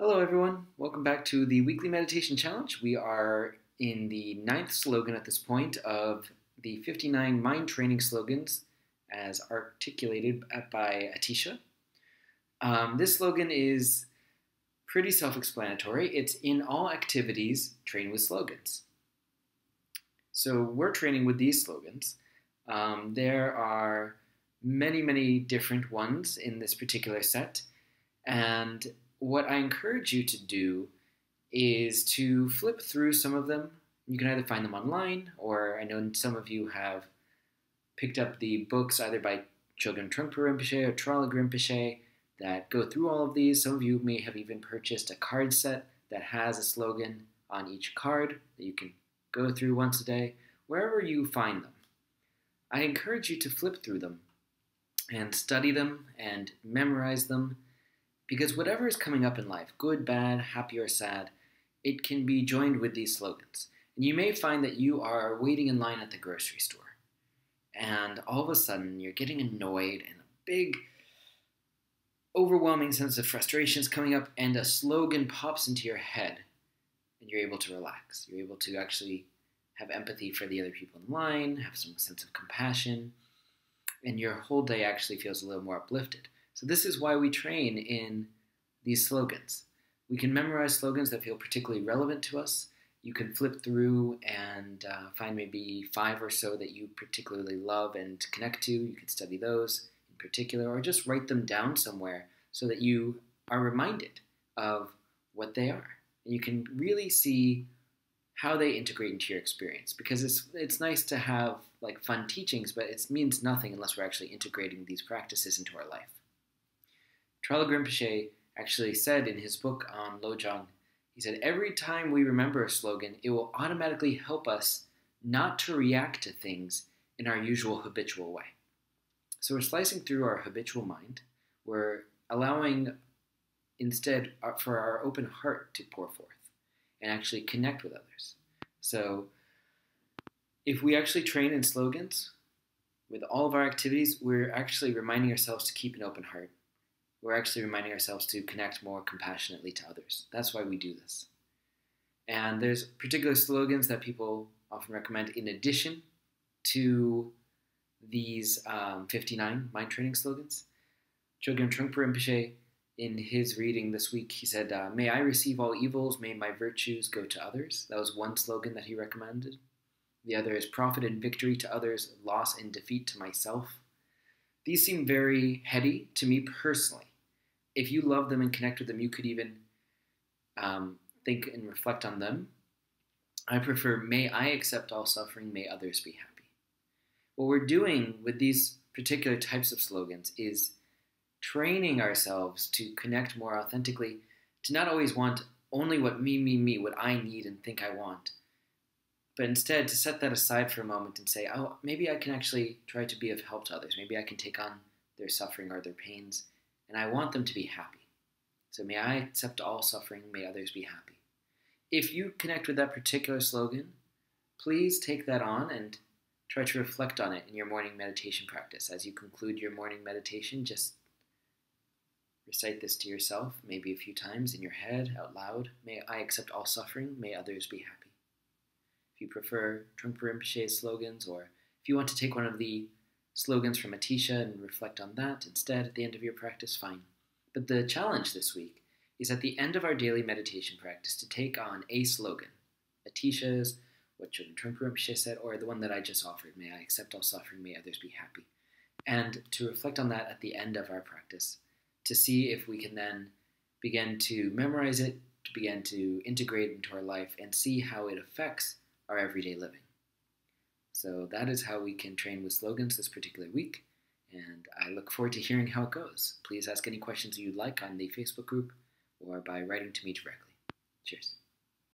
Hello, everyone. Welcome back to the weekly meditation challenge. We are in the ninth slogan at this point of the 59 mind training slogans as articulated by Atisha. Um, this slogan is pretty self explanatory. It's in all activities, train with slogans. So we're training with these slogans. Um, there are many, many different ones in this particular set. And what I encourage you to do is to flip through some of them. You can either find them online, or I know some of you have picked up the books either by Chogyam Trungpa Rinpoche or Traleg Rinpoche that go through all of these. Some of you may have even purchased a card set that has a slogan on each card that you can go through once a day, wherever you find them. I encourage you to flip through them and study them and memorize them because whatever is coming up in life, good, bad, happy, or sad, it can be joined with these slogans. And you may find that you are waiting in line at the grocery store, and all of a sudden you're getting annoyed, and a big, overwhelming sense of frustration is coming up, and a slogan pops into your head, and you're able to relax. You're able to actually have empathy for the other people in line, have some sense of compassion, and your whole day actually feels a little more uplifted. So, this is why we train in these slogans. We can memorize slogans that feel particularly relevant to us. You can flip through and uh, find maybe five or so that you particularly love and connect to. You can study those in particular, or just write them down somewhere so that you are reminded of what they are. And you can really see how they integrate into your experience because it's it's nice to have like fun teachings, but it means nothing unless we're actually integrating these practices into our life. Traleg Rinpoche actually said in his book on Lojong, he said, every time we remember a slogan, it will automatically help us not to react to things in our usual habitual way. So we're slicing through our habitual mind. We're allowing instead for our open heart to pour forth and actually connect with others. So if we actually train in slogans with all of our activities, we're actually reminding ourselves to keep an open heart we're actually reminding ourselves to connect more compassionately to others. That's why we do this. And there's particular slogans that people often recommend in addition to these um, 59 mind training slogans. Chogyam Trungpa Rinpoche, in his reading this week, he said, uh, May I receive all evils, may my virtues go to others. That was one slogan that he recommended. The other is profit and victory to others, loss and defeat to myself. These seem very heady to me personally if you love them and connect with them, you could even um, think and reflect on them. I prefer, may I accept all suffering, may others be happy. What we're doing with these particular types of slogans is training ourselves to connect more authentically, to not always want only what me, me, me, what I need and think I want, but instead to set that aside for a moment and say, oh, maybe I can actually try to be of help to others. Maybe I can take on their suffering or their pains and I want them to be happy. So may I accept all suffering, may others be happy. If you connect with that particular slogan, please take that on and try to reflect on it in your morning meditation practice. As you conclude your morning meditation, just recite this to yourself, maybe a few times in your head, out loud. May I accept all suffering, may others be happy. If you prefer Trungpa Rinpoche's slogans, or if you want to take one of the slogans from Atisha and reflect on that instead at the end of your practice, fine. But the challenge this week is at the end of our daily meditation practice to take on a slogan. Atisha's, what Chogyam Trungpa Rinpoche said, or the one that I just offered, may I accept all suffering, may others be happy. And to reflect on that at the end of our practice, to see if we can then begin to memorize it, to begin to integrate into our life, and see how it affects our everyday living. So that is how we can train with slogans this particular week. And I look forward to hearing how it goes. Please ask any questions you'd like on the Facebook group or by writing to me directly. Cheers.